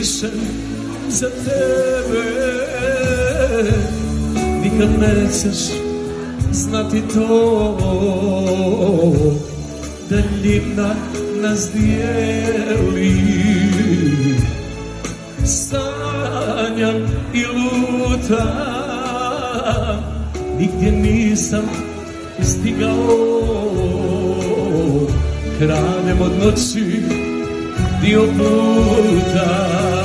više za tebe. Nikad nećeš znati to Daljina nas dijeli. Sanjam i lutam Nigdje nisam stigao. Kranem od noći Dio ocultar.